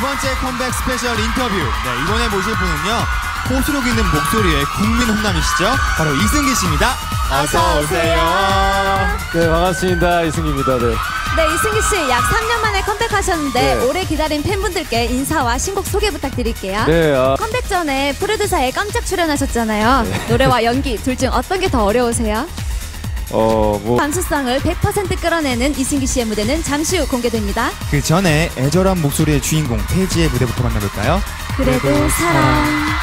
두 번째 컴백 스페셜 인터뷰. 네, 이번에 모실 분은요. 호소력 있는 목소리의 국민 훈남이시죠? 바로 이승기 씨입니다. 어서 오세요. 네 반갑습니다 이승기입니다. 네. 네, 이승기 씨 약 3년 만에 컴백하셨는데 네. 오래 기다린 팬분들께 인사와 신곡 소개 부탁드릴게요. 네, 아, 컴백 전에 프로듀사에 깜짝 출연하셨잖아요. 노래와 연기 둘 중 어떤 게 더 어려우세요? 어, 뭐, 감수성을 100% 끌어내는 이승기 씨의 무대는 잠시 후 공개됩니다. 그 전에 애절한 목소리의 주인공 태지의 무대부터 만나볼까요? 그래도 사랑.